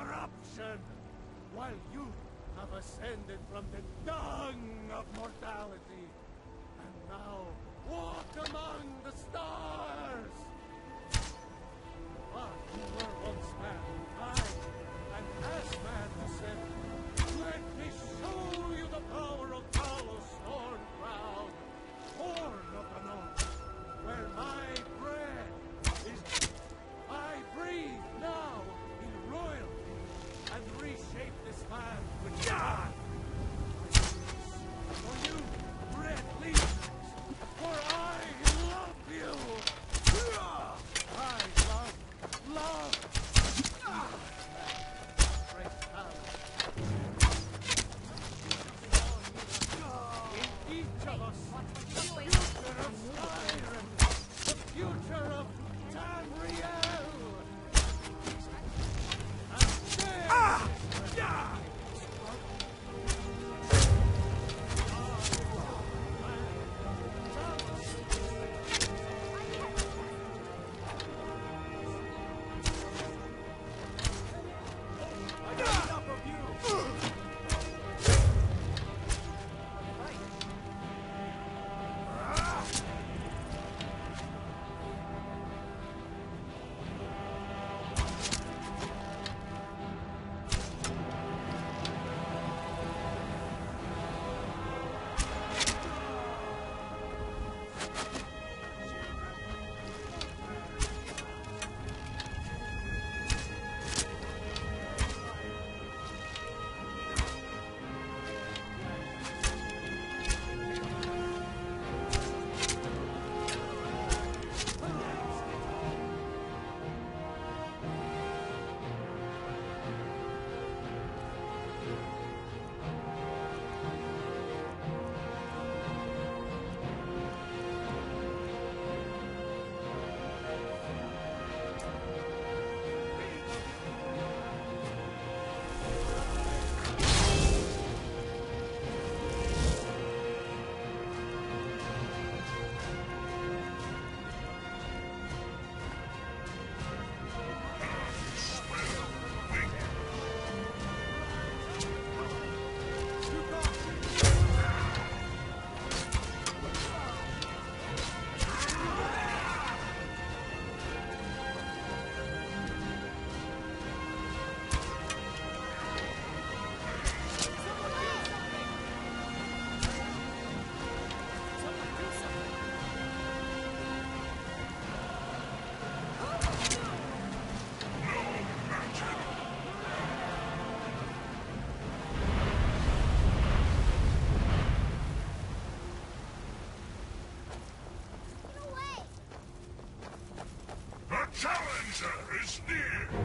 corruption, while you have ascended from the dung of mortality, and now walk among the stars! Challenger is near!